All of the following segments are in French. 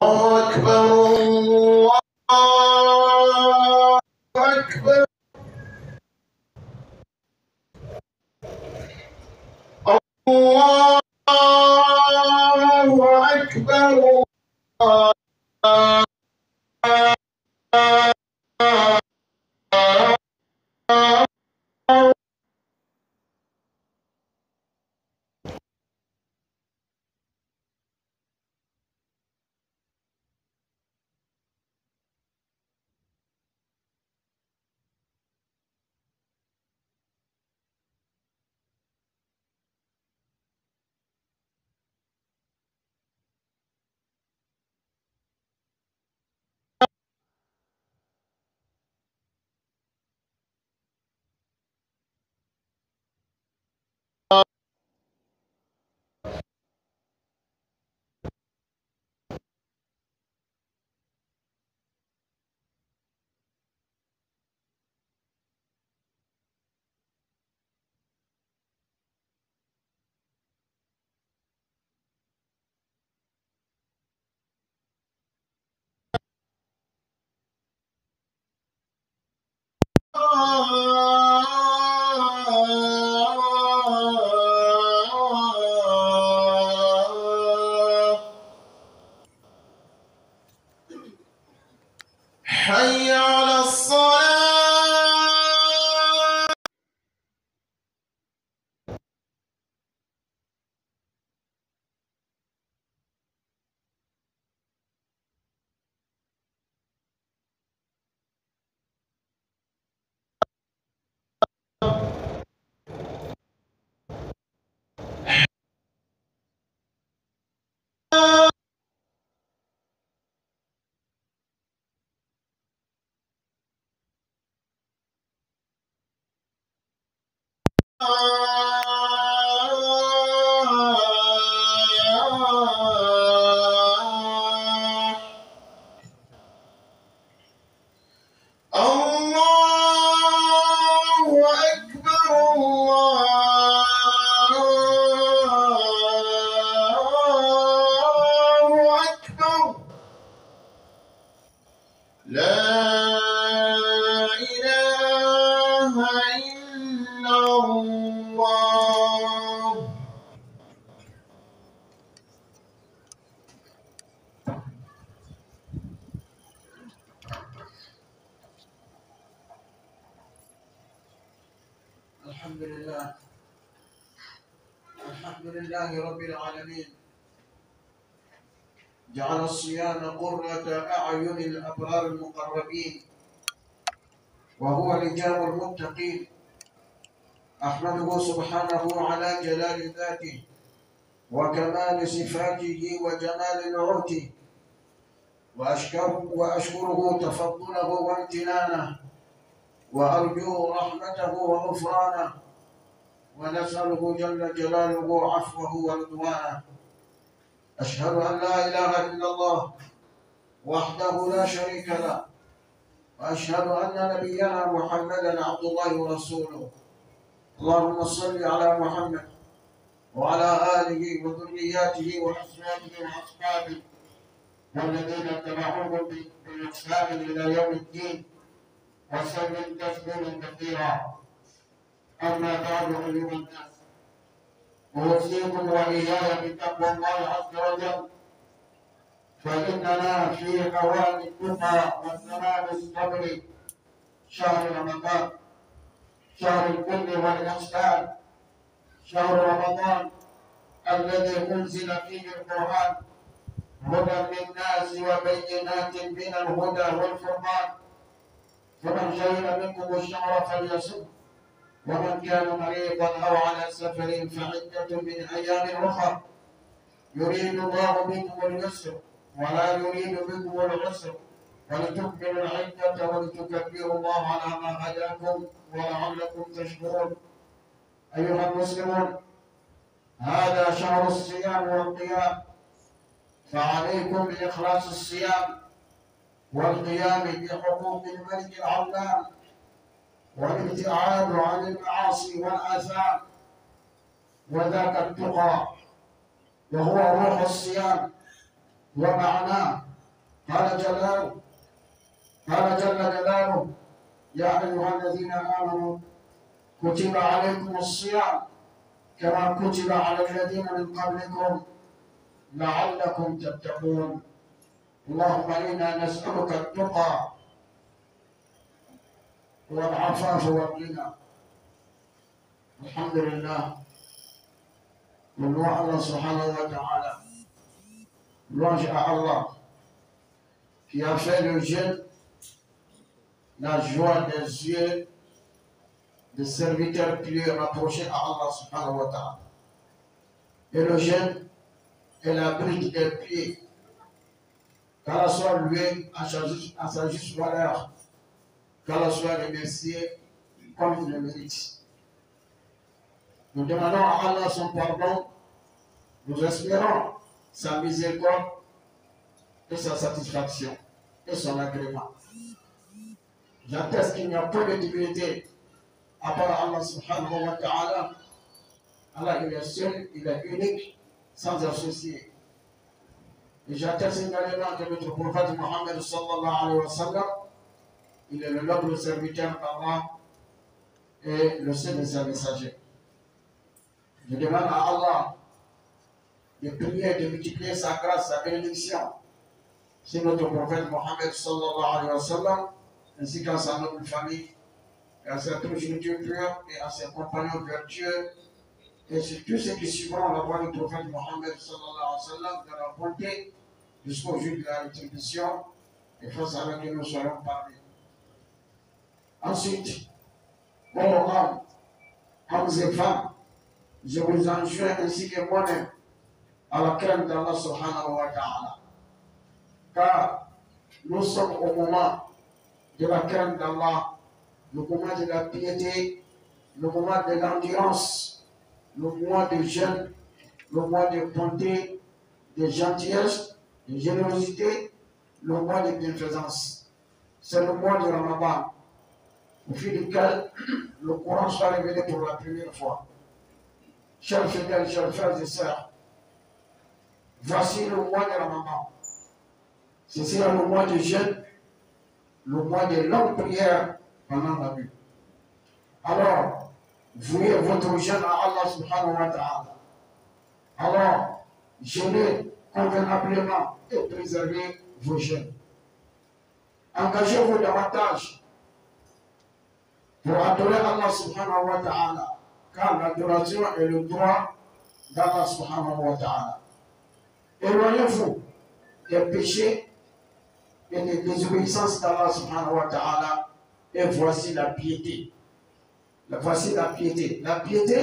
Allahu Akbar. Bye. الحمد لله. الحمد لله رب العالمين. جعل الصيام قرة أعين الأبرار المقربين. وهو رجال المتقين. أحمده سبحانه على جلال ذاته وكمال صفاته وجمال نعوته. وأشكره, وأشكره تفضله وامتنانه. وأرجو رحمته وغفرانه ونسأله جل جلاله عفوه ورضوانه. أشهد أن لا إله إلا الله وحده لا شريك له وأشهد أن نبينا محمدا عبد الله ورسوله. اللهم صل على محمد وعلى آله وذرياته وأزواجه وأصحابه والذين اتبعوهم بإحسان إلى يوم الدين. وسلم تسليما كثيرا. أما بعد أيها الناس أوصيكم وإياي بتقوى الله عز وجل. فإننا في أوان التقى وزمان الصبر شهر رمضان شهر البر والإحسان. شهر رمضان الذي أنزل فيه القرآن هدى للناس وبينات من الهدى والفرقان. فمن شهد منكم الشهر فليصم. ومن كان مريضا أو على سفر فعدة من أيام أخرى. يريد الله بكم اليسر ولا يريد بكم العسر. ولتكملوا العدة ولتكبروا الله على ما هداكم ولعلكم تشكرون. أيها المسلمون هذا شهر الصيام والقيام. فعليكم بإخلاص الصيام. والقيام بحقوق الملك العلام والابتعاد عن المعاصي والآثام وذاك التقى وهو روح الصيام ومعناه. قال جلاله قال جل جلاله يا أيها الذين آمنوا كتب عليكم الصيام كما كتب على الذين من قبلكم لعلكم تتقون. اللهم أنا نسالك التقى والعفاف والغنى الحمد لله من subhanahu wa ta'ala. Louange à Allah qui a fait le jeûne la joie des yeux des serviteurs pieux rapprochés à Allah subhanahu wa ta'ala. Et le jeûne est la brique des pieds. Qu'Allah soit loué à sa juste, valeur. Qu'Allah soit remercié comme il le mérite. Nous demandons à Allah son pardon. Nous espérons sa miséricorde et sa satisfaction et son agrément. J'atteste qu'il n'y a pas de divinité à part Allah subhanahu wa ta'ala. Allah il est seul, il est unique, sans associé. Et j'atteste également que notre prophète Mohammed sallallahu alayhi wa sallam, il est le noble serviteur d'Allah et le seul de ses messagers. Je demande à Allah de prier, de multiplier sa grâce, sa bénédiction sur notre prophète Mohammed sallallahu alayhi wa sallam, ainsi qu'à sa noble famille, et à ses progénitures purs, et à ses compagnons vertueux, et sur tous ceux qui suivront la voie du prophète Mohammed sallallahu alayhi wa sallam, de la bonté jusqu'au jour de la rétribution, et face à laquelle nous serons parlés. Ensuite, ô hommes, hommes et femmes, je vous enjoins ainsi que moi-même à la crainte d'Allah subhanahu wa ta'ala. Car nous sommes au moment de la crainte d'Allah, le moment de la piété, le moment de l'endurance, le moment de jeûne, le moment de bonté, de gentillesse, générosité, le moment de bienfaisance. C'est le mois de Ramadan, au fil duquel le Coran soit révélé pour la première fois. Chers fidèles, chers frères et sœurs, voici le mois de Ramadan. Ce sera le mois de jeûne, le mois de longue prière pendant la nuit. Alors, vouez votre jeûne à Allah subhanahu wa ta'ala. Alors, jeûnez convenablement et préservez vos jeûnes. Engagez-vous davantage pour adorer Allah subhanahu wa ta'ala car l'adoration est le droit d'Allah subhanahu wa ta'ala. Éloignez-vous des péchés et des désobéissances d'Allah subhanahu wa ta'ala et voici la piété. Voici la piété. La piété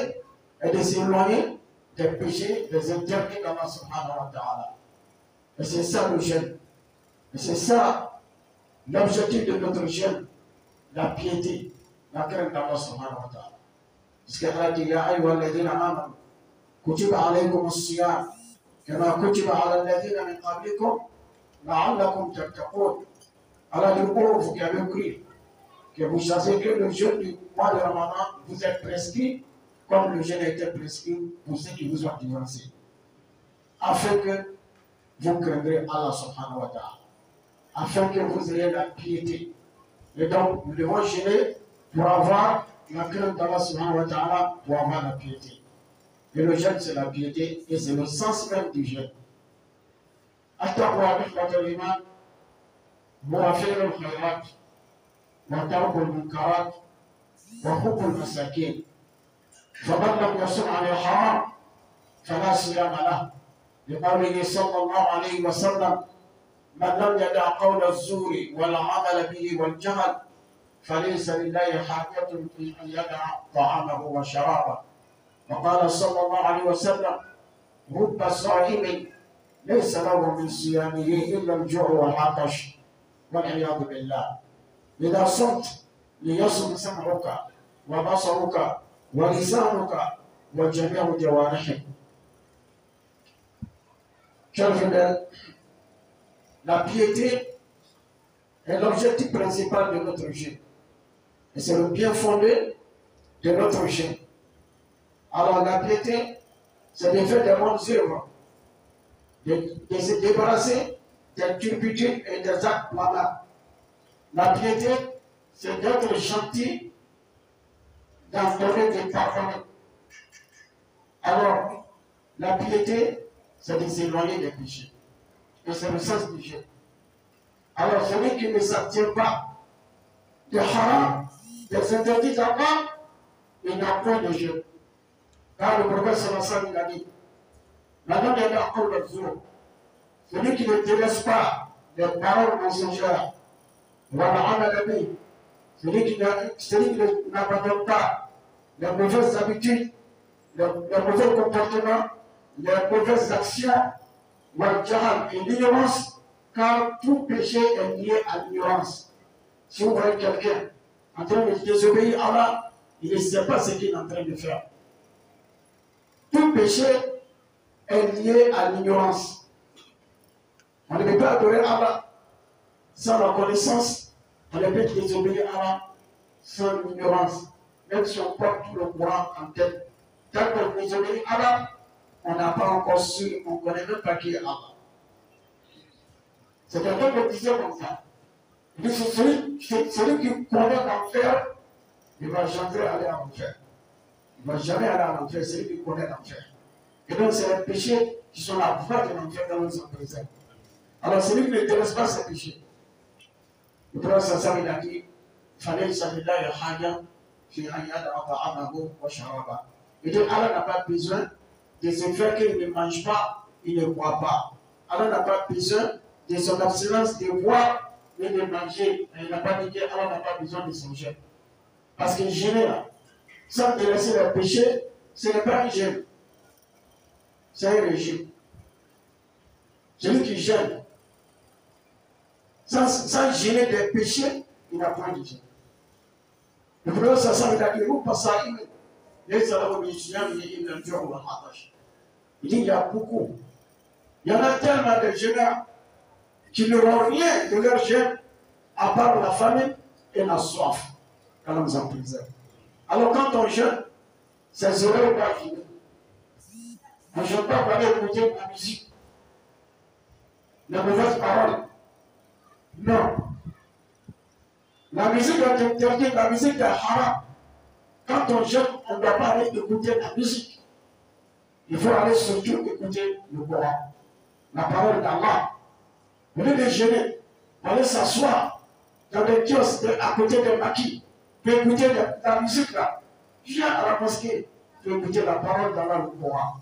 est de s'éloigner تكفيشي لازم تبكي الله سبحانه وتعالى. بس هسه وشن بس هسه لو شتيت النوتريشن لا بيتي لكن الله سبحانه وتعالى. بس كحالتي يا أيها الذين آمنوا كتب عليكم الصيام كما كتب على الذين من قبلكم لعلكم تتقون. على القروف كبكري كبوشاسيكي لجل بعد رمضان vous êtes prescrit comme le jeûne a été prescrit pour ceux qui vous ont divorcé. Afin que vous craindrez Allah subhanahu wa ta'ala. Afin que vous ayez la piété. Et donc, nous devons jeûner pour avoir la crainte d'Allah subhanahu wa ta'ala pour avoir la piété. Et le jeûne, c'est la piété et c'est le sens même du jeûne. التقوى إخوة الإيمان موافر الخيرات وترك المنكرات وحب المساكين فمن لم يصم عن الحرام. فلا صيام له. لقوله صلى الله عليه وسلم من لم يدع قول الزور والعمل به والجهل فليس لله حاجة في أن يدع طعامه وشرابه. وقال صلى الله عليه وسلم رب صائم ليس له من صيامه إلا الجوع والعطش والعياذ بالله. إذا صمت ليصم سمعك وبصرك ولسانك وجميع جوارحك Chers fidèles, la piété est l'objectif principal de notre jeûne. Et c'est le bien fondé de notre jeûne. Alors la piété c'est de faire des bonnes œuvres, de, de se débarrasser des turpitudes et des actes malades. La piété, c'est d'être gentil, d'en donner des pardonner. Alors, la piété, c'est de s'éloigner des péchés. Et c'est le sens du jeûne. Alors, celui qui ne s'abstient pas de haram, des interdits d'Allah, il n'a point de jeûne. Car le prophète sallallahu il a dit, la donne est encore le jour. Celui qui ne délaisse pas les paroles mensongères, voilà, qui n'a- celui qui ne- n'abandonne pas les mauvaises habitudes, les, mauvais comportements, les mauvaises actions, et l'ignorance, car tout péché est lié à l'ignorance. Si vous voyez quelqu'un en train de désobéir à Allah, il ne sait pas ce qu'il est en train de faire. Tout péché est lié à l'ignorance. On ne peut pas adorer Allah sans la connaissance. On ne peut désobéir à Allah sans l'ignorance. Même si on porte tout le Coran en tête. Tant qu'on désobéit Allah, on n'a pas encore su, on ne connaît même pas qui est Allah. C'est quelqu'un qui disait comme ça. Dit, c'est celui, celui qui connaît l'enfer, il ne va jamais aller en enfer. Il ne va jamais aller en enfer, c'est lui qui connaît l'enfer. Et donc, c'est les péchés qui sont la voie de l'enfer dans notre présent. Alors, celui qui ne délaisse pas ses péchés, le prophète Sassam, il a dit, fallait s'amuser et dit, Allah n'a pas besoin de se faire qu'il ne mange pas, il ne boit pas. Allah n'a pas besoin de son abstinence de boire et de manger. Il n'a pas dit qu'Allah n'a pas besoin de son jeûne. Parce que jeûner sans délaisser le péché, ce n'est pas un jeûne. C'est un régime. Celui qui jeûne, sans, sans gêner des péchés, il n'a point de jeûne. Ndio sasa nikakiruka saa ile. Yesu aliponiishia mimi ina mjoro wa hatash. Ili ya puku. Yanatema de jeunes qui ne rend rien de leur chair à part la famine et la soif. Alors quand on jeûne, c'est zéro pas fini. On ne jeûne pas pour aller écouter la musique. La mauvaise parole. Non. La musique interdite, la musique est haram. Quand on jeûne, on ne doit pas aller écouter la musique. Il faut aller surtout écouter le Coran, la parole d'Allah. Au lieu de jeûner, aller s'asseoir dans des kiosques à côté des maquis, écouter la musique là. Viens à la mosquée pour écouter la parole d'Allah, le Coran.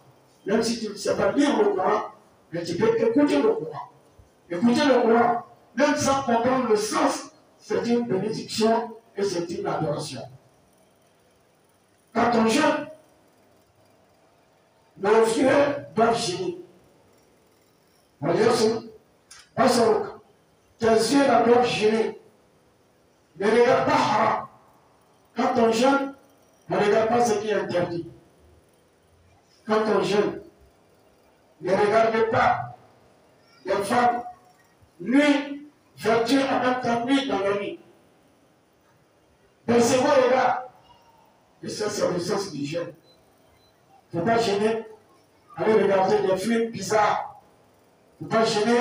Même si tu ne sais pas lire le Coran, mais tu peux écouter le Coran. Écouter le Coran, même sans comprendre le sens, c'est une bénédiction et c'est une adoration. Quand on jeûne, nos yeux doivent Basarouk, tes yeux doivent gêner. Ne regarde pas. Quand on jeûne, ne regarde pas ce qui est interdit. Quand on jeûne, ne regardez pas les femmes nuit, vertu en même temps dans la nuit. Baissez vos regards. Et ça, c'est le sens du jeûne. Il ne faut pas gêner. Allez regarder des films bizarres. Il ne faut pas gêner.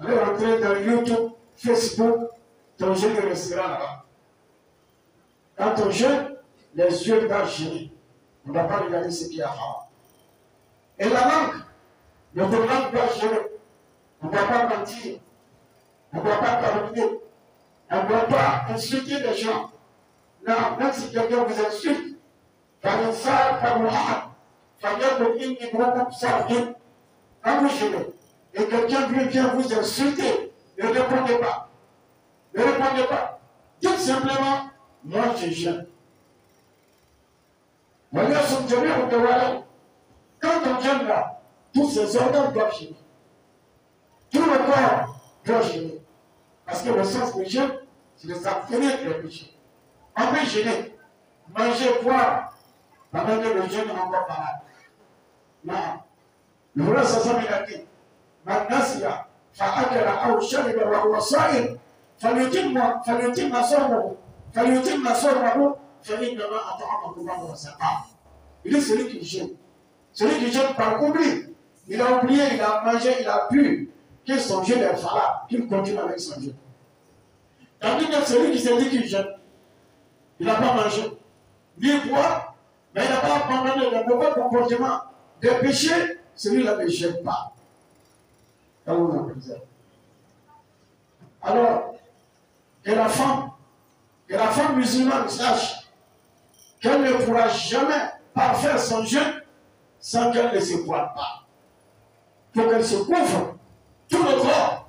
Allez rentrer dans YouTube, Facebook. Ton jeûne restera là-bas. Quand on jeûne, les yeux doivent gêner. On ne doit pas regarder ce qui est haram. Et la langue, notre langue doit gêner. On ne doit pas mentir. On ne doit pas calomnier. On ne doit pas insulter les gens. Non, même si quelqu'un vous insulte, فالإنسان كالوحد فليكن إني امرؤ صادق Quand vous gênez, et quelqu'un vient, vient vous insulter, ne répondez pas. Ne répondez pas. Dites simplement, moi je gêne. Voyez son Dieu, vous devez Quand on gêne là, tous ces organes doivent gêner. Tout le corps doit gêner. Parce que le sens des jeunes, c'est de s'abstenir le péché. Après jeûner, manger, boire, pendant que le jeune est encore malade. Non. Le vrai sens il a dit, Manasya, fa'akala aw shariba wa huwa sa'im, falyutimma falyutimma sawmahu, falyutimma sawmahu, fa'innama at'amahu Allah wa saqahu. Il est celui qui jeûne. Celui qui jeûne par oubli. Il a oublié, il a mangé, il a bu, que son jeûne est valable, qu'il continue avec son jeûne. Tandis que celui qui s'est dit qu'il jeûne, il n'a pas mangé, ni boit, mais il n'a pas abandonné le mauvais comportement des péchés, celui-là ne jeûne pas. Alors, que la femme, que la femme musulmane sache qu'elle ne pourra jamais parfaire son jeûne sans qu'elle ne se voie pas. Pour qu'elle se couvre tout le corps.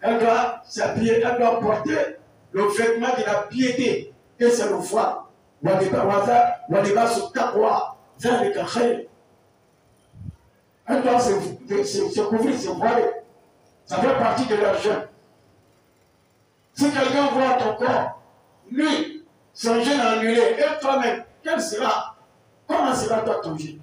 Elle doit s'habiller, elle doit porter le vêtement de la piété, et c'est le voile. Elle doit se, se couvrir, se voiler. Ça fait partie de leur jeûne. Si quelqu'un voit ton corps, lui, son jeûne annulé, et toi-même, quel sera? Comment sera toi ton jeûne?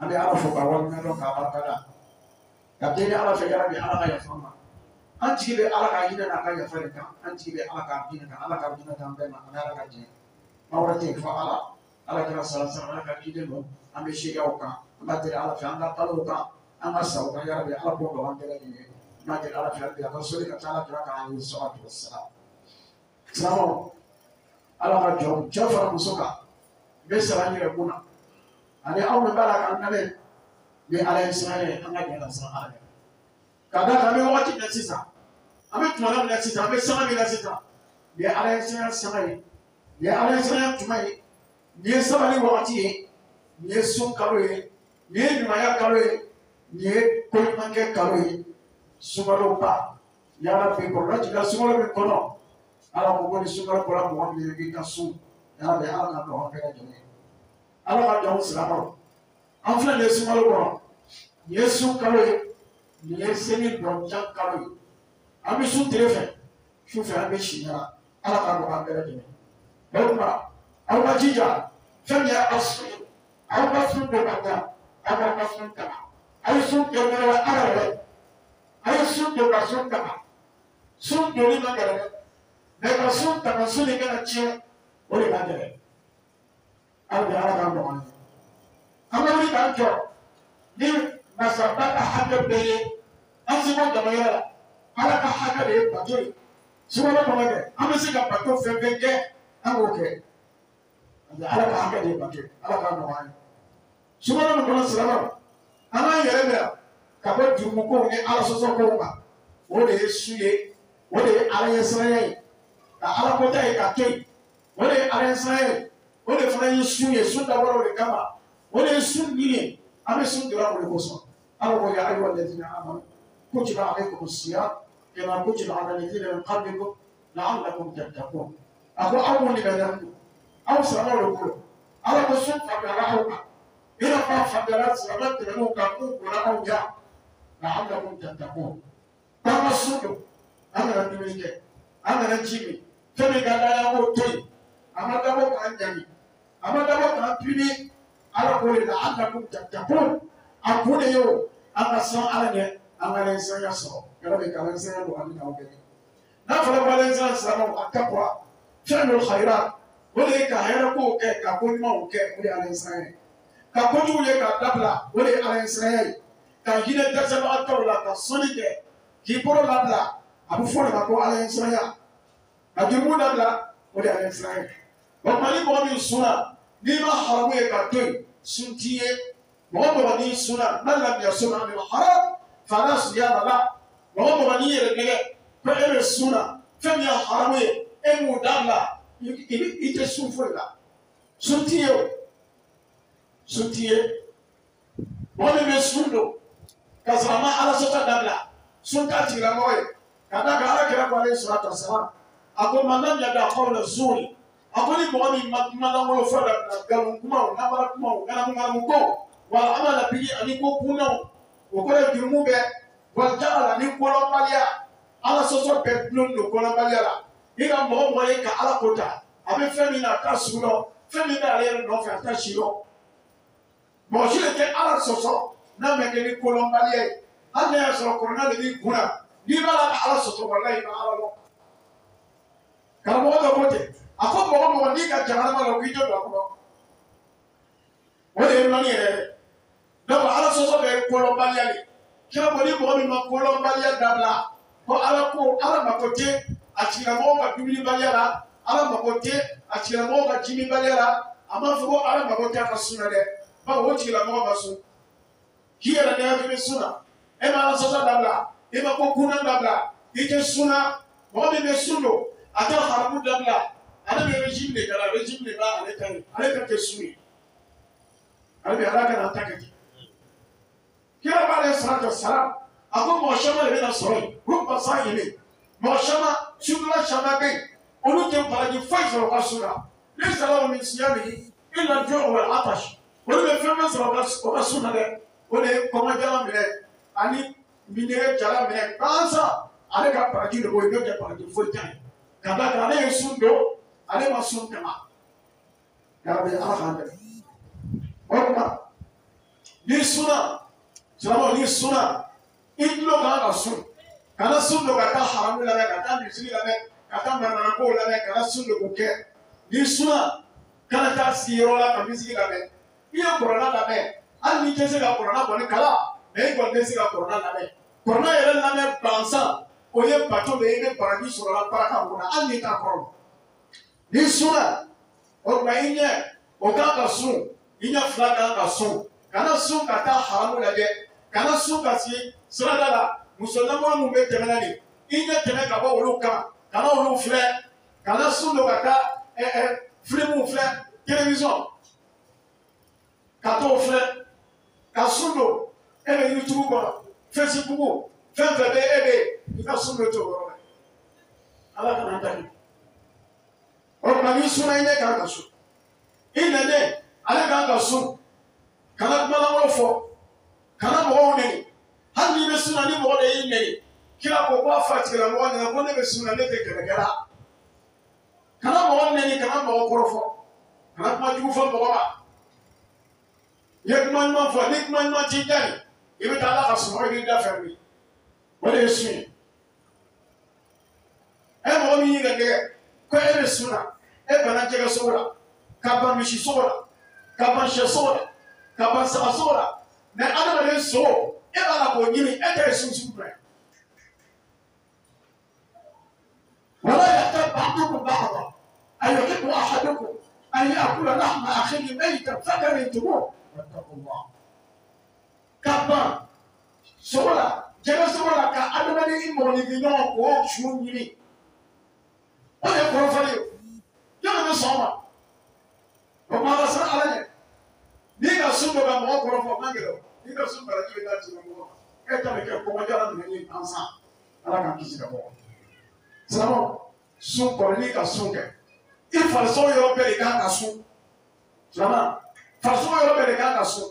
an bɛ ala fo ka waleɲuman dɔn k'a barikada ka deli ala fɛ yala bi ala ka yafa an jigi bɛ ala ka hinɛ n'a ka yafa de kan an jigi bɛ ala ka hinɛ kan ala ka hinɛ kan bɛɛ ma ani ala ka diɲɛ ma wɛrɛ tɛ yen fɔ ala. Ala kɛra sara sara ala ka diinɛ don an bɛ seeyaw kan an b'a deli ala fɛ an ka balow kan an ka saw kan yarabi ala k'o dɔn an bɛɛ lajɛlen ye n b'a deli ala fɛ bi a ka ka taa ala kira kan ani sɔgɔ tugu sira silamɛw ala ka jɔ cɛ fara muso kan n bɛ sara n yɛrɛ kun na ani aw min b'a la k'an lamɛn ni ala ye sira ye an ka ɲɛ ka siran ala. Ye ka da kan an bɛ wagati min na sisan. An bɛ tuma min na sisan an bɛ sanga min na sisan. Nin ye ala ye sira sanga ye nin ye ala ye sira tuma ye nin ye sabali wagati ye nin ye sun kalo ye nin ye ɲumanya kalo ye nin ye koɲumankɛ kalo ye sunkalo ba. Yala bi kɔlɔlɔ jiginna sunkalo min kɔnɔ. Ala ko ko ni sunkalo bɔra mɔgɔ min ye i ka sun. Yala bi ala ka dɔgɔ bɛɛ lajɛlen ye ala ka dɔgɔ silamɛw an filɛ nin ye sunkalo kɔnɔ nin ye sun kalo ye nin ye seli dɔnjan kalo ye an bɛ sun tile fɛ su fɛ an bɛ si ɲɛna ala ka dɔgɔ bɛɛ lajɛlen o tuma aw ka jija fɛn min ye aw sun ye aw ka sun don ka taa aw ka ka sun taga a ye sun kɛ ɲɔgɔn ala yɛrɛ a ye sun don ka sun taga sun doni ma gɛlɛn dɛ mɛ ka sun taga sun de kana tiɲɛ o de ka gɛlɛn hali bi ala ka nɔgɔya ye an bɛ wuli k'an jɔ ni masaba ka hakɛ bɛɛ ye an se ko dama yɛrɛ la ala ka hakɛ de ye bato ye sukaro kɔnɔ kɛ an bɛ se ka bato fɛn fɛn kɛ an k'o kɛ. ala ka hakɛ de bato ala ka nɔgɔya ye sukaro min kɔnɔ silamɛw an k'an yɛrɛ minɛ ka bɔ jurumukow ni ala sɔsɔ kow ma o de ye su ye o de ye ala ɲɛsiranya ye ka ala kota ye ka to yen o de ye ala ɲɛsiranya ye o de fana ye su ye su dabɔra o de kama. O de ye su nin ye an bɛ su dira o de kosɔn. Ala ko ya ayiwa lɛtina amanu kutiba alaykum siyam kama kutiba ala lɛtina min qablikum la'allakum tattaqun. A ko aw mun de bɛ dɛ aw silamɛw de bolo. Ala ko sun faamuyara aw kan. I n'a fɔ a faamuyara silamɛ tɛmɛnenw kan k'u bɔra aw ɲɛ nka an mun tantakɔ k'an ka sun don. An kana dumuni kɛ. An kana ji min. Fɛn min ka d'an ye an k'o to yen. A ma dabɔ k'an ɲangi a ma dabɔ k'an pini ala k'o de la ka mun tantakɔ a kun de ye o an ka sɔn ala ɲɛ an ka lɛnsɛnya sɔrɔ. Yɔrɔ de ka lɛnsɛnya don an bɛ na o bɛ kɛ. N'a fɔra ko lɛnsɛnya silamɛw a ka bɔ fɛn dɔ xayira. O de ye ka hɛrɛ kow kɛ ka ko ɲumanw kɛ o de ye ala siran ye. Ka kojugu ye ka dabila o de ye ala siran ye. Ka hinɛ dɛsɛbagatɔw la ka sɔnni kɛ. K'i bolo labila a bɛ fɔ de ma ko ala siranya ka jurumu dabila o de ye ala siran ye. O tuma ni mɔgɔ min sunna n'i ma haramu ye ka to yen sun t'i ye mɔgɔ mɔgɔ n'i sunna n'a labiya sunna min haram fana suya la la mɔgɔ mɔgɔ n'i yɛrɛ nɛgɛ ko e bɛ sunna fɛn min ye haramu ye e m'o dabila i bɛ i tɛ sun foyi la sun t'i ye o sun t'i ye mɔgɔ min bɛ sun don ka sɔrɔ a ma ala sɔsɔ dabila sun t'a tigilamɔgɔ ye ka da kan ala kɛra ko ale sɔrɔ a ta sara a ko man lam yada qawla zuri a ko ni mɔgɔ min ma kuma lankolon fɔ dabila nkalon kumaw namara kumaw ŋanamu ŋanamu ko wala an b'a lapigi ani ko kunnaw o kɔrɔ ye jurumu bɛɛ wali jagala ni kɔlɔnbaliya ala sɔsɔ bɛɛ dulon don kɔlɔnbaliya la. I ka mɔgɔ mɔgɔ ye ka ala ko ta a bɛ fɛn min na a t'a sugu dɔn fɛn min bɛ ale yɛrɛ nɔfɛ a t'a si dɔn mɔgɔ si de tɛ ala sɔsɔ n'a mɛ kɛ ni kɔlɔnbaliya ye hali n'a y'a sɔrɔ kɔrɔna de b'i kun na n'i b'a la ka ala sɔsɔ walayi i bɛ ala dɔn karamɔgɔ dɔ ko ten a ko mɔgɔ mɔgɔ n'i ka jamana ma la k'i jɔ don a kɔnɔ o de ye nɔni yɛrɛ donc ala sɔsɔ bɛ kɔlɔnbaliya de kira ko ni mɔgɔ min ma kɔlɔnbaliya dabila ko ala ko ala mako tɛ a tigilamɔgɔw ka dumunibaliya la. Ala mako tɛ a tigilamɔgɔw ka jiminbaliya la. A m'a fɔ ko ala mako tɛ a ka sun na dɛ bawo o tigilamɔgɔ ma sun k'i yɛrɛ nɛgɛ k'i bɛ sun na e ma ala sɔsɔ dabila e ma ko kunna dabila i tɛ sun na mɔgɔ min bɛ sun don a tɛ haramu dabila ale bɛ régime de kɛra régime de b'a ale ta ye ale ka kɛ sun ye ale bɛ ala ka na ta kɛ ten kira b'ale sara ka sara. A ko mɔgɔ caman de bɛna sɔrɔ yen ko basa ɲini mɔgɔ caman sunula caman bɛ yen olu tɛ baraji foyi sɔrɔ u ka sun na ne o min siya min i na jɔ o la atasi olu bɛ fɛn fɛn sɔrɔ u ka- u ka sun na dɛ o de ye kɔngɔjala minɛ ani minɛn jala minɛ gansan ale ka baraji de b'o ye n'o tɛ baraji foyi t'a ye ka da kan ale ye sun don ale ma sun tɛmɛ yarabi ala k'an dɛmɛ o tuma n'i sunna silamɛw n'i sunna i tulo kan ka sun kana sun don ka taa haramu lamɛn ka taa misiri lamɛn ka taa manamanakow lamɛn kana sun don k'o kɛ n'i sunna kana taa sigi yɔrɔ la ka misiri lamɛn i ye kɔrɔna lamɛn hali n'i tɛ se ka kɔrɔna kɔni kala mɛ i kɔni tɛ se ka kɔrɔna lamɛn kɔrɔna yɛrɛ lamɛn gansan o ye bato de ye i bɛ baraji sɔrɔ la baraka mun na hali n'i t'a kɔrɔ n'i sunna o tuma i o kan ka sun i ɲɛ fila kan ka sun kana sun ka taa haramu lajɛ kana sun ka se sirada la muso lamɔn mun bɛ tɛmɛ na nin i ɲɛ tɛmɛ ka bɔ olu kan kana olu filɛ kana sun don ka taa ɛ ɛ filimuw filɛ television ka t'o filɛ ka sun don e bɛ yiritugu kɔnɔ fɛsibuku fɛn fɛn bɛ e bɛ yen i ka sun bɛ to yɔrɔ la ala kana ta nin o tuma n'i sunna i ɲɛ kan ka sun i nɛnɛ ale kan ka sun kana kumalankolon fɔ kana mɔgɔw nɛni hali n'i bɛ sun na ni mɔgɔ de y'i nɛni kira ko k'a fa tigɛla mɔgɔ ɲɛna ko ne bɛ sun na ne tɛ kɛlɛkɛla kana mɔgɔ nɛni kana mɔgɔ kɔrɔfɔ kana kuma jugu fɔ mɔgɔ ma i kuma ɲuman fɔ ni kuma ɲuman t'i da yen i bɛ taa ala ka sɔmɔ i b'i da fɛ bi o de ye sun ye e mɔgɔ min y'i ka nɛgɛ ko e bɛ sun na e bana jɛgɛ sogo la ka ban misi sogo la ka ban sɛ sogo la ka ban saga sogo la mɛ adamaden sogo e b'a la k'o ɲini e tɛ ye sunsun fɛ wala yata ba'dukum ba'da ayuhibbu ahadukum an ya'kula lahma akhihi maytan fakarihtumuh wattaqullah ka ban sogo la jɛgɛ sogo la ka adamaden i mɔgɔnifin ɲɔgɔn k'o su ɲini o de ye kɔrɔfɔli ye bɛ sɔn o ma o kuma ka siran ala ɲɛ n'i ka sun dɔ ka mɔgɔ kɔrɔfɔ man gɛlɛn o. N'i ka sun baraji bɛ taa ci mɔgɔ ma e ta bɛ kɛ kɔngɔjala minɛ ni gansan ala k'an kisi ka bɔ. Silamɛw sun kɔrɔ n'i ka sun kɛ. I farisɔn yɔrɔ bɛɛ de kan ka sun. Silamɛ farisɔn yɔrɔ bɛɛ de kan ka sun.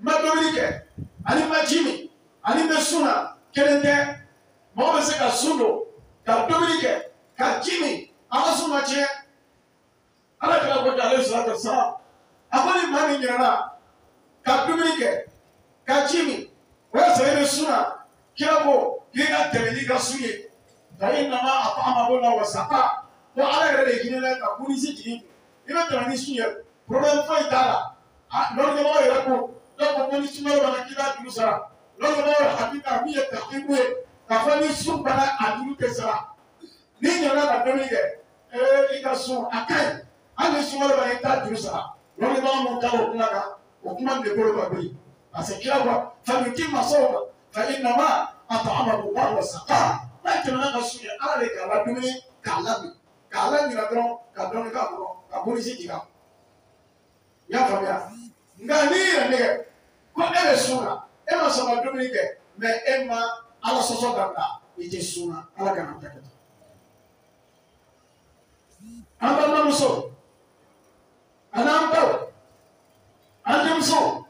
N ma dumuni kɛ. Ani n ma ji min. Ani n bɛ sun na. Kelen tɛ. Mɔgɔ bɛ se ka sun don. Ka dumuni kɛ. Ka ji min. An ka sun ma tiɲɛ ala kɛra ko ale sɔrɔ ka sa a ko ni maa min ɲinana ka dumuni kɛ ka ji min o y'a sɔrɔ i bɛ sun na kira ko k'i ka tɛmɛ n'i ka sun ye nka i nana a ko a ma ko la wasa ka ko ala yɛrɛ de hinɛ ka kunisi jigin i bɛ tɛmɛ ni sun ye problème foyi t'a la a lɔrɔdɔmɔgɔ yɛrɛ ko dɔw ko ko ni sun yɔrɔ banna k'i b'a juru sara. Lɔrɔdɔmɔgɔ yɛrɛ hakili la min ye takibu ye k'a fɔ ni sun banna a juru tɛ sara. N'i ɲinana ka dumuni kɛ ee i ka sun a ka ɲi hali sunkalo banna i t'a juru sara. Lɔrɔdɔmɔgɔ mun ta o kuma kan o kuma de bolo ka biri parce que kira ko fanuti masaw ma. Fa inama a ta amadu wa wa saka n'a tɛmɛna ka sun ye ala de k'a la dumuni k'a labɛn k'a la ɲina dɔrɔn ka dɔɔni k'a kɔrɔ ka bolisi jigin a y'a faamuya? Nka n'i yɛrɛ nɛgɛ ko e bɛ sun na e ma sɔn ka dumuni kɛ mɛ e ma ala sɔsɔ dabila i tɛ sun na. Ala kana ta kɛ an balimamuso a n'an baw an denmuso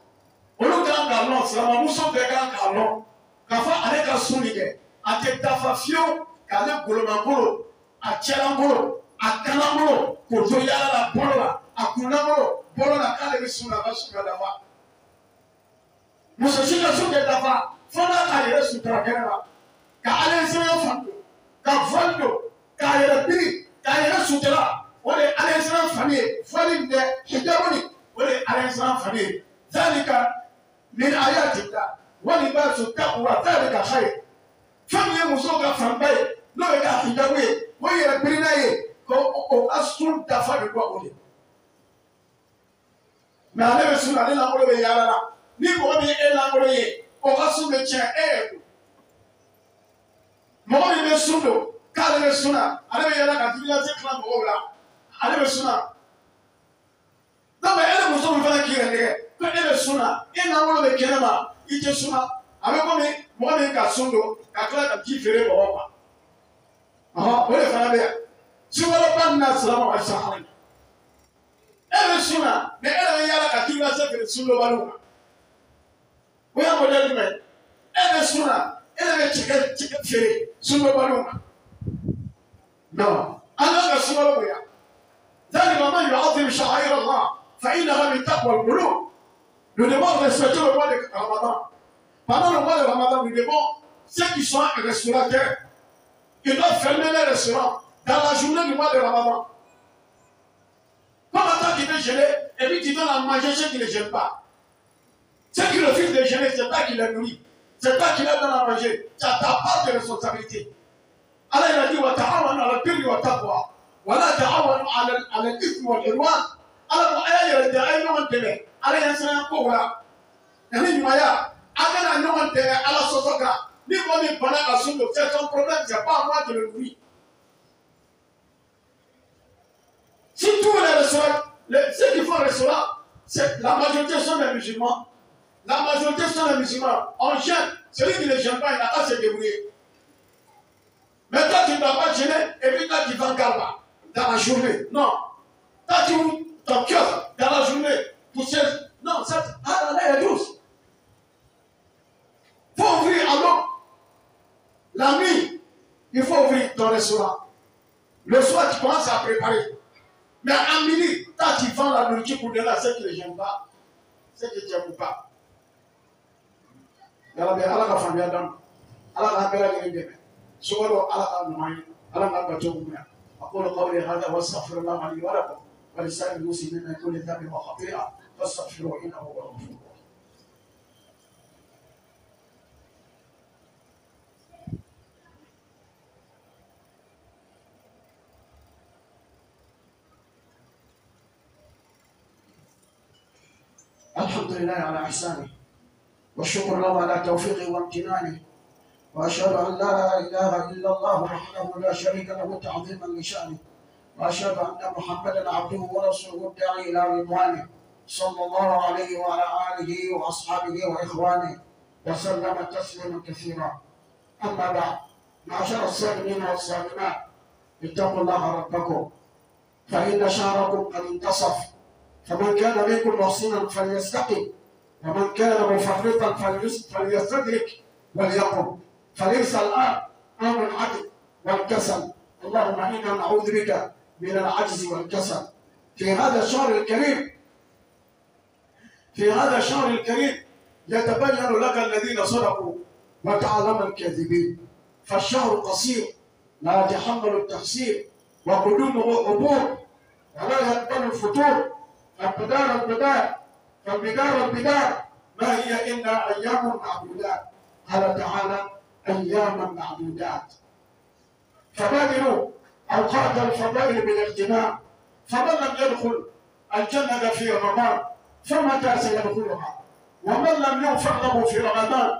olu kan k'a lɔn silamɛmuso bɛɛ kan k'a lɔn k'a fɔ ale ka sun nin kɛ a tɛ dafa fiyewu k'ale golomakolo a cɛlankolon a kanlankolon k'o to yaala la bolo la a kunlankolon bolo la k'ale bɛ sun na a ka sun ka dafa muso si ka sun tɛ dafa fo n'a k'a yɛrɛ sutura kɛnɛ la. Ka ale sɛbɛn fan don ka fɔli don k'a yɛrɛ biri k'a yɛrɛ sutura o de ye ale sɛbɛn fani ye fɔli min tɛ hijabu nin o de ye ale sɛbɛn fani. Ye zalika min ayatillah walibasu taqwa zalika khayr fɛn min ye musow ka fanba ye n'o ye ka hijabu ye o ye yɛrɛ biri n'a ye ko o ka sun dafa de bɔ o de mɛ ale bɛ sun ale lankolon bɛ yaala la ni mɔgɔ min ye e lankolon ye o ka sun bɛ tiɲɛ e yɛrɛ kun mɔgɔ min bɛ sun don k'ale bɛ sun na ale bɛ yɛlɛ ka divinase tila mɔgɔw la ale bɛ sun na donc e ni muso min fana k'i yɛrɛ nɛgɛ ko e bɛ sun na e lankolon bɛ kɛnɛ ma i tɛ sun na a bɛ komi mɔgɔ min ka sun don ka tila ka ji feere mɔgɔw ma. Ɔhɔn o de fana bɛ yan. Sukaloba min na silamɛ ka sa hali e bɛ sun na mɛ e yɛrɛ bɛ yaala ka divinase feere sunlobaliw ma. O ye mɔdɛli jumɛn e bɛ sun na e yɛrɛ bɛ cɛkɛ cɛkɛ feere sunlobaliw ma. Non an kan ka sukalo bonya ذلك من يعظم شعائر الله فإنها من تقوى القلوب Nous devons respecter le mois de Ramadan. Pendant le mois de Ramadan, nous devons, ceux qui sont restaurateurs, ils doivent fermer les restaurants dans la journée du mois de Ramadan. Comment tant qu'il veut gêner, et puis tu donnes à manger ceux qui ne gênent pas. Ceux qui refusent de gêner, c'est toi qui les nourris. C'est toi qui leur donnes à manger. Tu as ta part de responsabilité. Allah il a dit, وَتَعَوَنُوا عَلَى الْبِرِّ وَالتَّقْوَى ولا تعاونوا على على الإثم والعنوان يعني على رؤيا الداعي نوان تبع على ينسان قوة نحن نمايا أجل أن نوان تبع على صدقاء نقوم بنا أسود فتن قرنات جبا رات الوري سيتو على رسول سيتو فان رسول c'est la majorité sont des musulmans. La majorité sont des musulmans. En chien celui qui ne chante pas il n'a pas se débrouiller. Journée non toi tu ton cœur dans la journée pour ces... Non, ah, là, est douce. Faut ouvrir alors. La nuit, il faut ouvrir ton restaurant. Le soir, tu commences à préparer. Mais à midi, quand tu vends la nourriture pour donner à ceux qui ne gênent pas, ceux qui ne pas. Yàlla bɛ ala ka k'an qawli hada wa astaghfirullah li wa lakum ولسائر المسلمين من كل ذنب وخطيئة فاستغفروه إنه هو الغفور الحمد لله على إحسانه والشكر له على توفيقه وامتنانه وأشهد أن لا إله إلا الله وحده لا شريك له تعظيما لشأنه. وأشهد أن محمدا عبده ورسوله الداعي إلى رضوانه. صلى الله عليه وعلى آله وأصحابه وإخوانه وسلم تسليما كثيرا. أما بعد معشر الصائمين والصائمات اتقوا الله ربكم. فإن شهركم قد انتصف. فمن كان منكم محسنا فليستقم. ومن كان مفرطا فليستدرك وليقم. فليس الآن أمر العدل والكسل. اللهم إنا نعوذ بك من العجز والكسل. في هذا الشهر الكريم في هذا الشهر الكريم يتبين لك الذين صدقوا وتعلم الكاذبين. فالشهر قصير لا يتحمل التقصير وقدومه عبور ولا يقبل الفتور. البدار البدار فالبدار البدار. ما هي إلا أيام معدودات قال تعالى اياما معدودات. فبادروا أوقات الفضائل بالاغتنام فمن لم يدخل الجنة في رمضان فمتى سيدخلها؟ ومن لم يغفر له في رمضان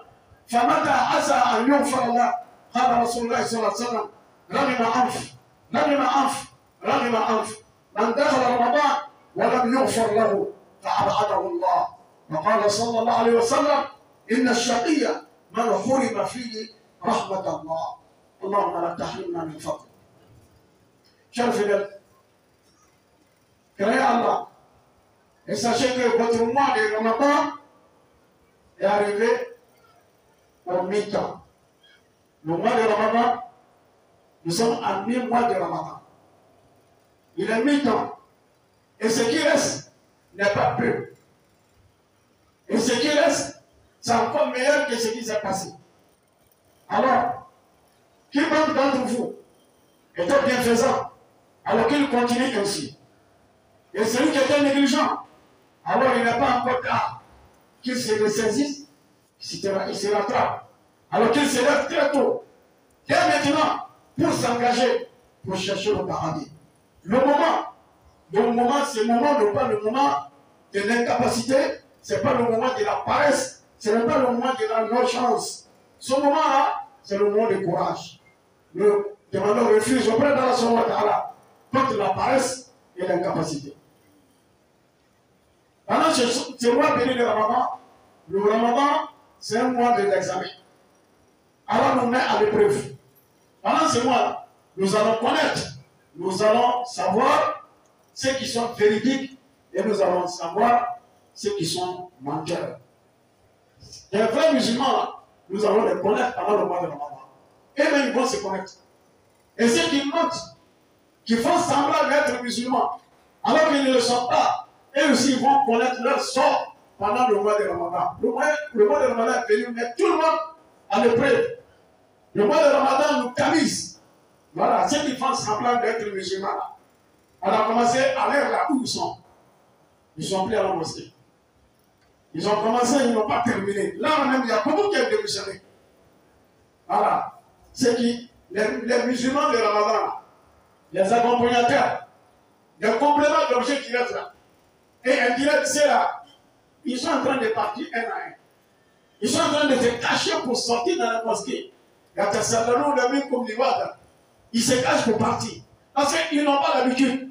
فمتى عسى أن يغفر له؟ قال رسول الله صلى الله عليه وسلم رغم أنف رغم أنف رغم أنف من دخل رمضان ولم يغفر له فأبعده الله. وقال صلى الله عليه وسلم إن الشقي من غرب فيه رحمة الله. اللهم لا تحرمنا من فضلك شرفنا كريا الله. إسا شيء بدر الله دي رمضان يا ربي وميتا. لما دي رمضان. نسمع أمين ما دي رمضان. إلى ميتا. Et كيرس نبأ reste n'est كيرس peu. Et c'est encore meilleur que ce qui s'est passé. Alors, quiconque d'entre vous était bienfaisant, alors qu'il continue ainsi. Et celui qui était négligent, alors il n'est pas encore tard qu'il se ressaisisse, il se rattrape. Alors qu'il se lève très tôt, dès maintenant, pour s'engager, pour chercher le paradis. Le moment, le moment, le moment, non pas le moment de l'incapacité, ce n'est pas le moment de la paresse, ce n'est pas le moment de la non-chance. Ce moment-là, c'est le moment du courage. Le demandeur refuge auprès de la Sommata contre la paresse et l'incapacité. Pendant ce, mois béni de Ramadan, le Ramadan, c'est un mois de l'examen. Alors nous met à l'épreuve. Pendant ce mois, nous allons connaître, nous allons savoir ceux qui sont véridiques et nous allons savoir ceux qui sont menteurs. Les vrais musulmans, nous allons les connaître avant le mois de Ramadan. Et même ils vont se connaître. Et ceux qui mentent, qui font semblant d'être musulmans, alors qu'ils ne le sont pas, eux aussi vont connaître leur sort pendant le mois de Ramadan. Le mois, de Ramadan est venu mettre tout le monde à l'épreuve. Le mois de Ramadan nous tamise. Voilà, ceux qui font semblant d'être musulmans, on a commencé à l'air là où ils sont. Ils sont plus à la. Ils ont commencé, ils n'ont pas terminé. Là même, il y a beaucoup qui ont démissionné. Voilà. C'est qui? Les, musulmans de Ramadan, les accompagnateurs, les compléments d'objets qui restent là. Et indirect, c'est là. Ils sont en train de partir un à un. Ils sont en train de se cacher pour sortir dans la mosquée. Ils se cachent pour partir. Parce qu'ils n'ont pas l'habitude.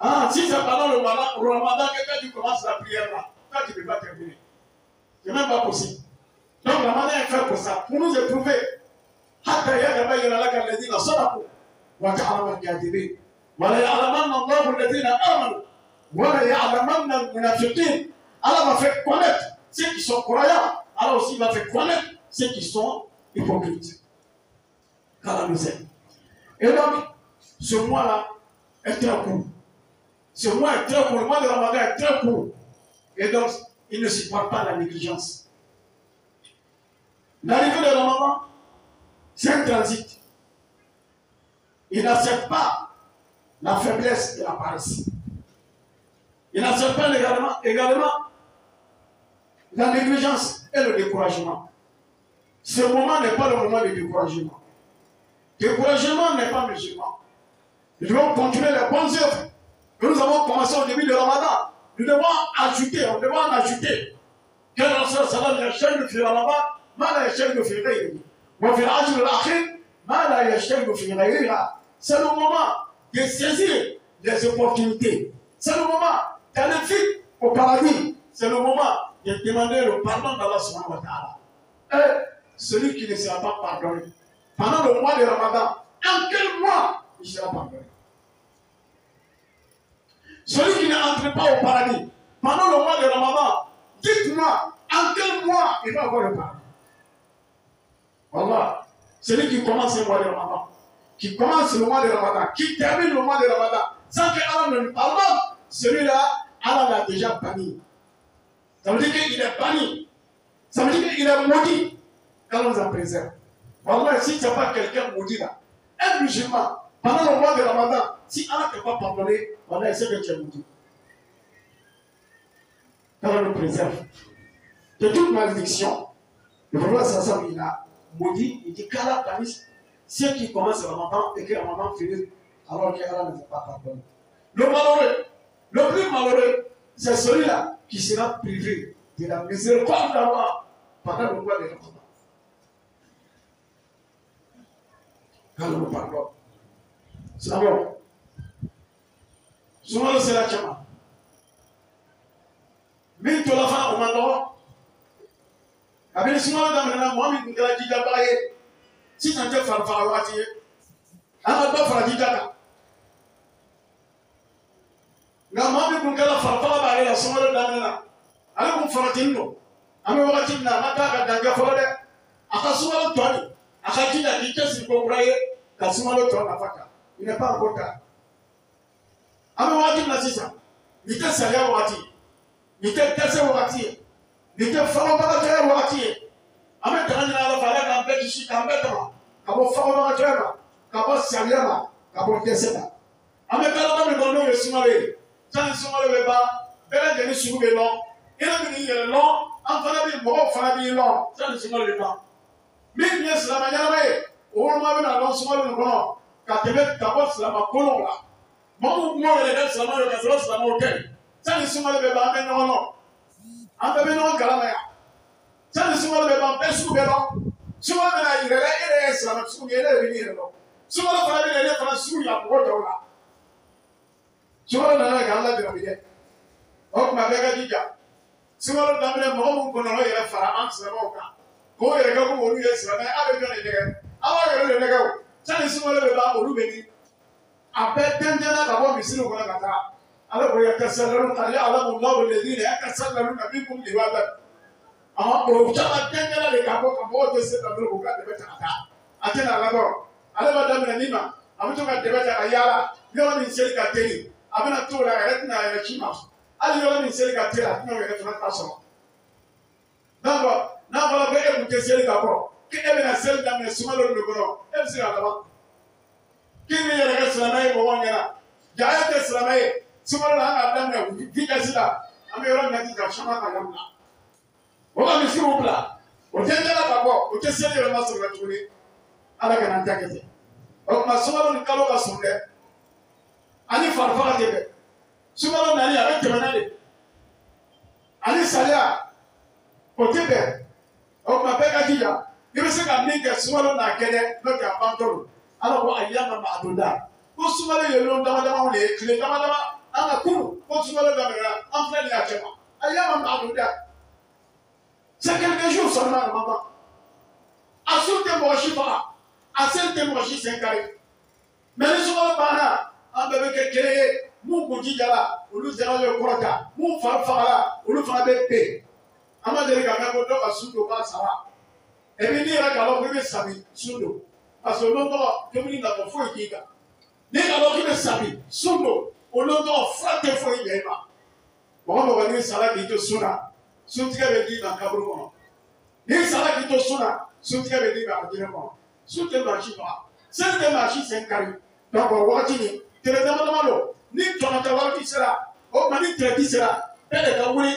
Ah, si c'est pendant le Ramadan que tu commences la prière là, toi tu ne peux pas terminer. C'est même pas possible. Donc le Ramadan est fait pour ça, pour nous éprouver. حتى يتبين لك الذين صدقوا وتعلم الكاذبين ولا يعلمن الله الذين امنوا ولا يعلمن المنافقين Allah va faire connaître ceux qui sont croyants. Allah aussi va faire connaître ceux qui sont hypocrites. Car nous aime. Et donc, ce mois-là est très court. Ce mois est très court. Le mois de Ramadan est très court. Et donc, il ne supporte pas la négligence. L'arrivée de Ramadan, c'est un transit. Il n'accepte pas la faiblesse et la paresse. Il n'accepte pas également, également la négligence et le découragement. Ce moment n'est pas le moment de découragement. Découragement n'est pas musulman. Nous devons continuer les bonnes œuvres que nous avons commencé au début de Ramadan. Nous devons ajouter, on devons en ajouter. Que le sallam yashtaghil fi Ramadan, ma la yashtaghil fi ghayrihi. Wa fi al-ajr al-akhir, ma la yashtaghil fi ghayriha. C'est le moment de saisir les opportunités. C'est le moment d'aller vite au paradis. C'est le moment de demander le pardon d'Allah subhanahu wa. Et celui qui ne sera pas pardonné pendant le mois de Ramadan, en quel mois il sera pardonné? Celui qui n'entre pas au paradis pendant le mois de Ramadan, dites-moi, en quel mois il va avoir le paradis? Voilà. Celui qui commence le mois de Ramadan, qui commence le mois de Ramadan, qui termine le mois de Ramadan, sans que Allah ne lui pardonne, celui-là, Allah l'a déjà banni. Ça veut dire qu'il est banni. Ça veut dire qu'il est maudit. Allah nous en préserve. Wallah, si tu n'as pas quelqu'un maudit là, un musulman, pendant le mois de Ramadan, si Allah ne t'a pas pardonné, voilà, c'est que tu es maudit. Allah nous préserve. De toute malédiction, le prophète Sassam, il a maudit, il dit qu'Allah banisse ceux qui commencent Ramadan et que Ramadan finit alors qu'Allah ne veut pas pardonner. Le malheureux, le plus malheureux, c'est celui-là qui sera privé de la miséricorde d'Allah pendant le mois de Ramadan. Quand nous parlons. Samuel. Someone said that chairman. Me to la fa ọmọ lọ. Àbí ní sinwó dàmì nínú Mohammed Nkira jíjà báyé tí nà ń jẹ́ farafara wá ti yé. Àwọn ẹgbẹ́ fara jíjà kà. Nga Mohammed Nkira farafara báyé la sinwó dàmì nínú. Ale kun fara ti nù. Àmì wákàtí nà má dá ka dànjẹ́ fọlọ́ dẹ. A ka sinwó tọ́ ni. A ka jíjà kì í jẹ́ sìnkó. Ka sinwó tọ́ nafa kan tard an bɛ wagati min na sisan nin tɛ sariya wagati nin tɛ dɛsɛ wagati ye nin tɛ fagabagatɔya wagati ye an bɛ daga ɲini ala fɛ ala k'an bɛɛ kisi k'an bɛɛ tɔgɔ ka bɔ fagabagatɔya ma. Ka bɔ sariya ma. Ka bɔ dɛsɛ ma an bɛ kalama min kɔnɔ n'o ye sunkalo ye sanni sunkalo bɛ ban bɛɛ lajɛlen sugu bɛ lɔn i la bɛ n'i yɛrɛ lɔn an fana bɛ mɔgɔw fana b'i lɔn sanni sunkalo bɛ ban min tun ye silamɛ ɲɛnama ye o woloma bɛ na lɔn sunkalo nin kɔnɔ ka tɛmɛ ka bɔ silamɛ kolonw la mɔgɔ min kun b'o yɛrɛ kɛ silamɛw ye ka sɔrɔ silamɛw tɛ sanni sunkalo bɛ ban an bɛ ɲɔgɔn lɔn an bɛɛ bɛ ɲɔgɔn kalama yan sanni sunkalo bɛ ban bɛɛ sugu bɛ lɔn sunkalo bɛ na yɛrɛ la e yɛrɛ ye silamɛ sugu ye e yɛrɛ bɛ n'i yɛrɛ lɔn sunkalo fana bɛ na e fana sugu ya mɔgɔ dɔw la sunkalo nana k'an lajarabi dɛ o tuma bɛɛ ka jija sunkalo daminɛ mɔgɔ minnu kɔnɔ o yɛrɛ fara an silamɛw kan k'o yɛrɛ kɛ ko olu ye silamɛ a bɛ jɔn de nɛgɛ a b'a yɛrɛ de nɛgɛ o sanni sunkalo bɛ ban olu bɛ ni a bɛɛ tɛntɛnna ka bɔ misiriw kɔnɔ ka taa. Ala ko yatasallalu qad ya'lamu Allahu alladhina yatasallaluna minkum liwaza ama o caman tɛntɛnna de ka bɔ ka mɔgɔw tɛ se ka dɔrɔn k'u ka dɛmɛ ta ka taa. A tɛna labɔ. Ale b'a daminɛ min ma a bɛ to ka dɛmɛ ta ka yaala. Yɔrɔ min seli ka teli a bɛna to la a yɛrɛ tɛna a yɛrɛ ci ma. Hali yɔrɔ min seli ka teli a tɛna o yɛrɛ fana ta sɔrɔ. N'a fɔra ko e kun tɛ seli ka bɔ k'e bɛna seli daminɛ sunkalo de kɔnɔ e bɛ se ka laban k'i bɛ yɛrɛ kɛ silamɛ ye mɔgɔw ɲɛna jaa e tɛ silamɛ ye sunkalo la an ka daminɛ vitesse la an bɛ yɔrɔ min na sisan sɔngɔ ka yɔrɔ bila o ka misiw bila o tɛ ɲɛna ka bɔ o tɛ seli yɛrɛ ma sɔrɔ tuguni ala kana an ta kɛ ten o tuma sunkalo ni kalo ka surun dɛ ani farifaga tɛ bɛn sunkalo nali a bɛ tɛmɛ n'a de ani saliya o tɛ bɛn o tuma bɛɛ ka jija i bɛ se ka min kɛ sunkalo n'a kɛ n'o tɛ a ban tɔ don ala ko a y'a ma maa don da ko sunkalo ye lon dama dama de ye tile dama dama an ka kunu ko sunkalo daminɛna an filɛ nin y'a cɛ ma a y'a ma maa don da c'est quelque chose seulement de maman a sun tɛ mɔgɔ si faga a sen tɛ mɔgɔ si sen kari mɛ ni sunkalo banna an bɛɛ bɛ kɛ kelen ye mun kun jijala olu jara bɛ kɔrɔta mun fari fagala olu fana bɛ ben an ma deli ka mɛn ko dɔ ka sun don k'a sara puis n'i yɛrɛ k'a dɔn ko i bɛ sabi sun don parce que o don tɔgɔ dumuni nafa foyi k'i kan k'a dɔn k'i bɛ sabi sun don o don tɔgɔ fura tɛ foyi ɲɛ i ma mɔgɔ mɔgɔ n'i sara k'i na suntigɛ bɛ d'i ma kaburu kɔnɔ n'i sara k'i to sun na suntigɛ d'i ma jinɛ kɔnɔ sun tɛ maa si faga seli tɛ maa sen kari donc o wagati ni tɔnɔtɔ waati sera o tuma ni tirɛti sera bɛɛ de ka wuli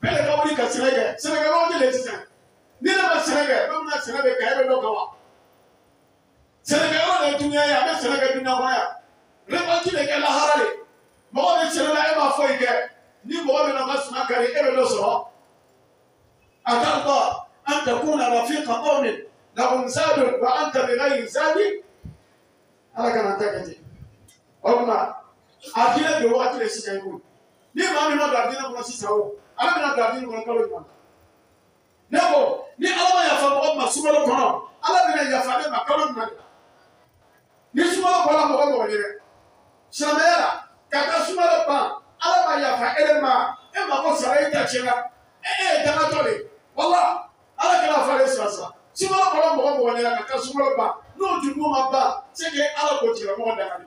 bɛɛ de ka wuli ka sɛnɛ ni ne ma sɛnɛ kɛ n'o bɛna sɛnɛ bɛ kɛ e bɛ dɔ kan wa sɛnɛkɛlaw de ye dunuya ye a bɛ sɛnɛ kɛ dunuya kɔnɔ yan récolte bɛ kɛ lahara de mɔgɔ bɛ sɛnɛ la e ma foyi kɛ. Ni mɔgɔ bɛ na ka suma kari e bɛ dɔ sɔrɔ. A ka bɔ an tɛ kun na rafiqa qawmin lahum zadun wa anta bi ghayri zadi ala kana ta kɛ ten o tuma a diinɛ don waati de sisan i ko ni maa min ma don a diinɛ kɔnɔ sisan o ala bɛna don a diinɛ kɔnɔ kalo jumɛn ne ko ni ala ma yafa mɔgɔ ma sumalo kɔnɔ. Ala bɛna yafa ne ma kalo jumɛn ni sumalo bɔra mɔgɔ mɔgɔ ye dɛ silamɛya la ka taa sumalo ban ala ma yafa e de ma. E ma ko sara e ta tiɲɛna e e ye dangatɔ de. Wala ala kɛra fa de sira sira sumalo bɔra mɔgɔ mɔgɔ ye ka taa sumalo ban. N'o jurumu ma ban se ke ala k'o tigɛ mɔgɔ dangani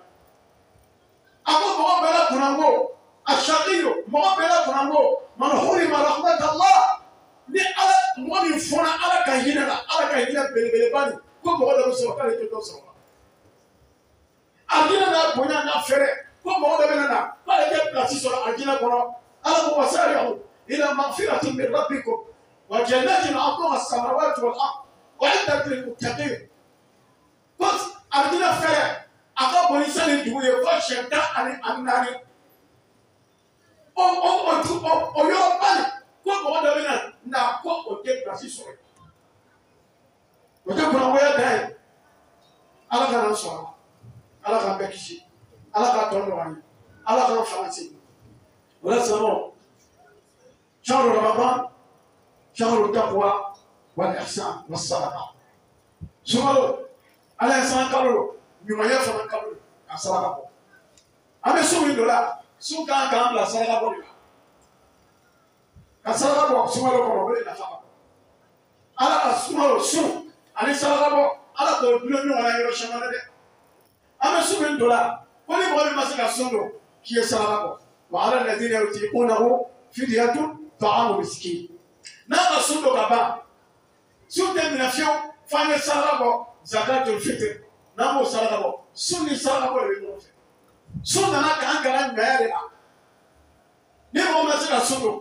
a ko mɔgɔ bɛɛ la kunnanko a sakiyo mɔgɔ bɛɛ la kunnanko man hurima rahmatallah ni ala mɔgɔ min fɔra ala ka hinɛ la ala ka hinɛ belebeleba nin ko mɔgɔ dɔ bɛ sɔrɔ k'ale tɛ dɔ sɔrɔ a hinɛ n'a bonya n'a fɛrɛ. Ko mɔgɔ dɔ bɛ na na k'ale tɛ pilasi sɔrɔ a hinɛ kɔnɔ. Ala ko wasariyahu ila magfiratin min rabbikum. Wa jannatin arduha as-samawati wal ard. Wa iddat lil muttaqin. Ko a hinɛ fɛrɛ a ka bon ni sani dugu ye fo siyɛn tan ani ani naani. O o o o yɔrɔ bali ko mɔgɔ dɔ bɛ na nka ko o tɛ pilasi sɔrɔ o tɛ kunangoya da ye ala ka n'an sɔrɔ ala k'an bɛɛ kisi ala k'a tɔ nɔgɔya an ye ala k'an fanga se o la sɔrɔ sɔrɔ laban sɔrɔ dakuwa wali asan wa saraka sumaworo ala ye san kalo lo ɲumanya fana kalo lo ka saraka bɔ an bɛ so min dɔ la so kan k'an bila saraka de la ka saraka bɔ sunkalo kɔrɔ o de nafa ka bon ala ka sunkalo sun ani saraka bɔ ala k'o dulon ɲɔgɔn na yɔrɔ caman na dɛ an bɛ sun min don la ko ni mɔgɔ min ma se ka sun don k'i ye saraka bɔ wa ala ladina yutiqunahu fidyatun ta'amu miskin n'a ka sun don ka ban sun tɛ minɛ fiyewu f'an ye saraka bɔ zakatul fitr. N'an b'o saraka sun ni saraka de bɛ ɲɔgɔn fɛ sun nana k'an kalan ŋɛɲɛ de la ni mɔgɔ ma se ka sun don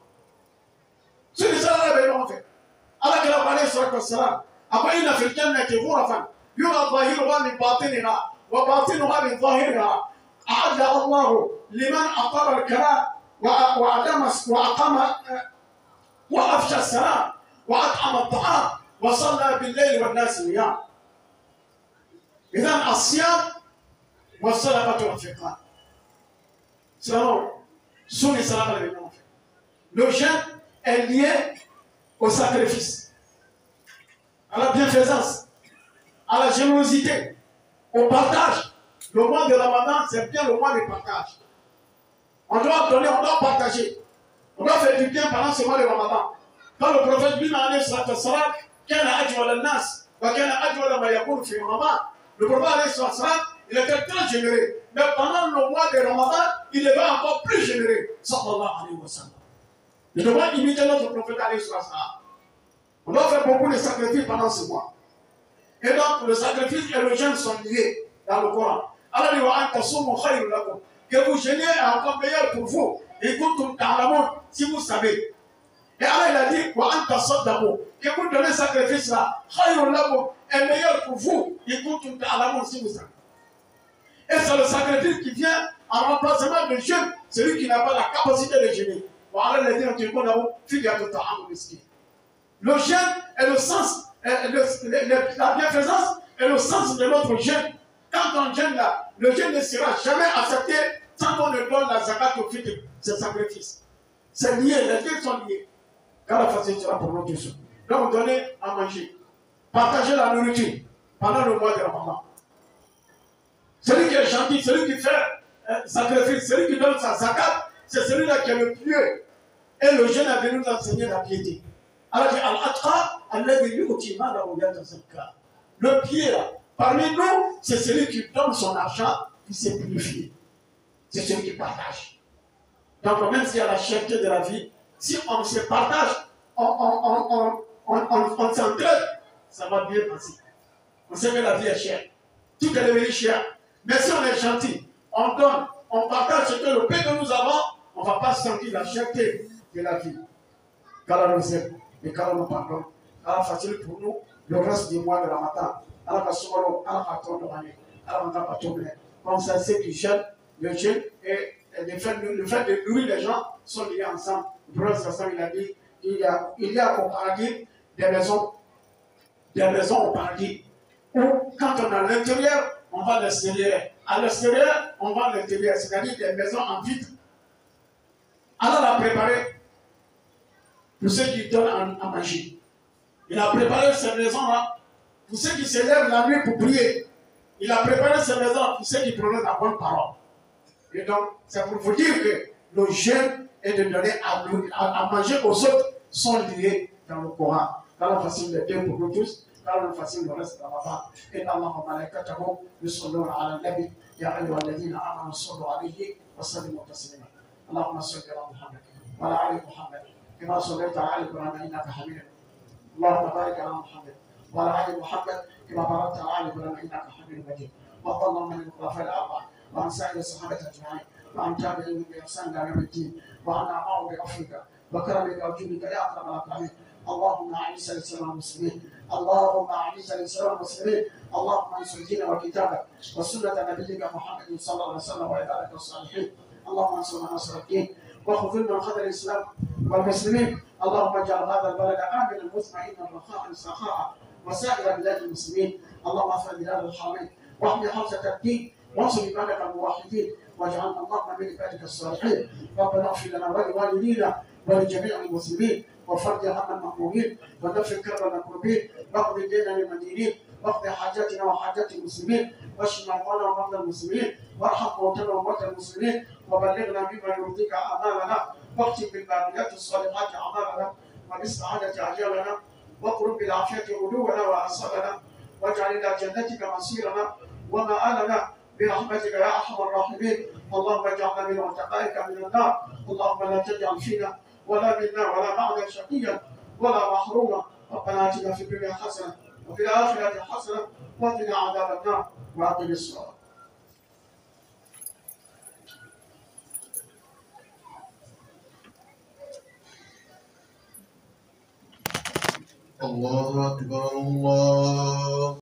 في رسالة بينهم في أنا كلام عليه الصلاة والسلام أما إن في الجنة غرفا يرى ظاهرها من باطنها وباطنها من ظاهرها أعد الله لمن أطر الكلام وأقام وأقام وأفشى السلام وأطعم الطعام وصلى بالليل والناس نيام إذا الصيام والصلاه والفقار سلام سوني سلام للمنافق لو شاء est lié au sacrifice, à la bienfaisance, à la générosité, au partage. Le mois de Ramadan, c'est bien le mois de partage. On doit donner, on doit partager. On doit faire du bien pendant ce mois de Ramadan. Quand le prophète lui a dit, le prophète il était très généreux. Mais pendant le mois de Ramadan, il devait encore plus généreux. Sallallahu alayhi wa sallam. Nous devons imiter notre prophète. On doit faire beaucoup de sacrifices pendant ce mois. Et donc, le sacrifice et le jeûne sont liés dans le Coran. Wa anta sumu khayrun lakum. Que vous jeûniez est encore meilleur pour vous. Et kuntum ta'lamun, si vous savez. Et Allah il a dit. Que vous donnez sacrifice là, est meilleur pour vous. Et kuntum ta'lamun, si vous savez. Et c'est le sacrifice qui vient en remplacement de jeûne, celui qui n'a pas la capacité de jeûner. Le jeûne est le sens, est le, le, la bienfaisance est le sens de notre jeûne. Quand on jeûne là, le jeûne ne sera jamais accepté sans qu'on ne donne la zakat au fitr, ce sacrifice. C'est lié, les deux sont liés. Quand la facilité sera pour nous tous. Donc donner à manger. Partager la nourriture pendant le mois de Ramadan. Celui qui est gentil, celui qui fait euh, sacrifice, celui qui donne sa zakat, c'est celui-là qui est le pieux. Et le jeune a venu nous enseigner la piété. Alors, Al-Atra, le pied là, parmi nous, c'est celui qui donne son argent, qui s'est purifié. C'est celui qui partage. Donc, même s'il y a la cherté de la vie, si on se partage, on, on, on, on, s'entraide, ça va bien passer. On sait que la vie est chère. Tout est devenu cher. Mais si on est gentil, on donne, on partage ce que le peu que nous avons, on ne va pas sentir la cherté de la vie. Car nous aime et car nous pardonne. Allah facile pour nous le reste du mois de Ramadan. Allah va souvent Allah va tomber Allah va pas tomber. Comme ça, c'est du jeûne, le jeûne et le fait, le fait de nourrir les gens sont liés ensemble. Le prophète il a dit il y a, il y a au paradis des maisons, des maisons au paradis. Où quand on est à l'intérieur, on va l'extérieur. À l'extérieur, on va à l'intérieur, c'est-à-dire des maisons en vitre. Allah l'a préparé pour ceux qui donnent à, à manger. Il a préparé ces maisons-là pour ceux qui se lèvent la nuit pour prier. Il a préparé ces maisons pour ceux qui prononcent la bonne parole. Et donc, c'est pour vous dire que le jeûne et de donner à, à, à, manger aux autres sont liés dans le Coran. Dans la facile de Dieu pour nous tous, dans le facile le reste de la part. Et dans la malaikatahu, يصلون على النبي يا أيها الذين آمنوا صلوا عليه وسلموا تسليما. اللهم صل على محمد وعلى آل محمد. كما صليت على آل إبراهيم إنك حميد. اللهم بارك على محمد وعلى آل محمد. كما باركت على آل إبراهيم إنك حميد مجيد. وارض اللهم عن الخلفاء الأربعة وعن سائر الصحابة أجمعين وعن تابعين بإحسان إلى يوم الدين وعن أعمار بعفوك وكرمك وجودك يا أكرم الأكرمين. اللهم أعز الإسلام والمسلمين. اللهم أعز الإسلام والمسلمين. اللهم انصر دينك وكتابك وسنة نبيك محمد صلى الله عليه وسلم وعبادك الصالحين اللهم انصر من نصر الدين وخذلنا خذل الإسلام والمسلمين. اللهم اجعل هذا البلد آمنا مطمئنا رخاء سخاء وسائر بلاد المسلمين. اللهم احفظ بلاد الحرمين. واحمي حوزة الدين وانصر عبادك الموحدين واجعلنا اللهم من عبادك الصالحين. ربنا اغفر لنا ولوالدينا ولجميع المسلمين. وفرج هم المهمومين ودفع كرب المكروبين واقض الدين للمدينين واقض حاجاتنا وحاجات المسلمين. واشف مرضانا ومرضى المسلمين وارحم موتانا وموتى المسلمين وبلغنا بما يرضيك اعمالنا واختم بالباقيات الصالحات اعمالنا وبالسعاده اجالنا واقرب بالعافية غدونا واصالنا واجعل إلى جنتك مصيرنا ومآلنا برحمتك يا أرحم الراحمين. اللهم اجعلنا من عتقائك من النار. اللهم لا تجعل فينا ولا منا ولا معنا شقيا ولا محروما. ربنا آتنا في الدنيا حسنة وفي الاخره حسنه وقنا عذاب النار وأقم الصلاة. الله أكبر الله